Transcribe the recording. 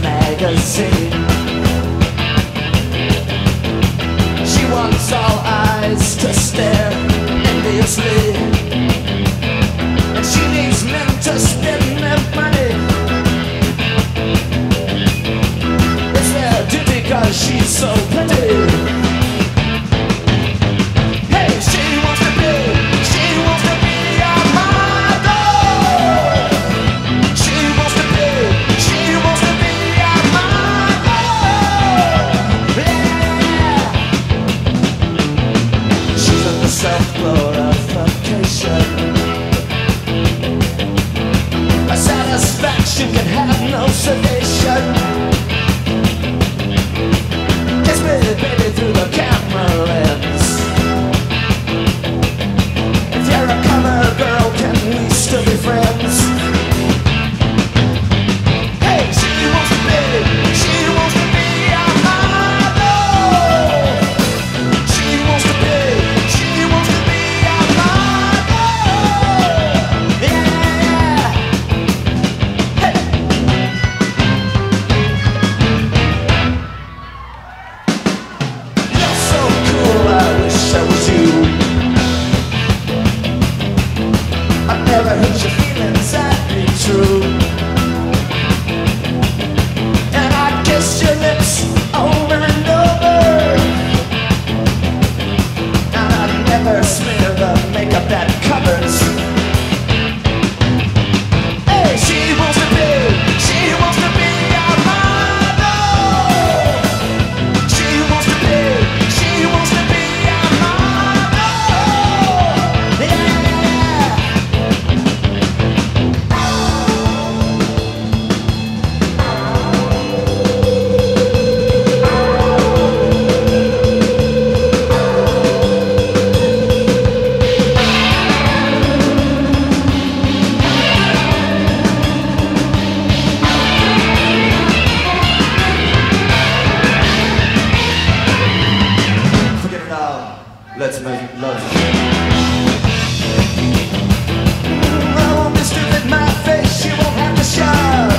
magazine. She wants all eyes to myself blow never hate you. doesn't love you. Oh, mister, in my face, you won't have to shove.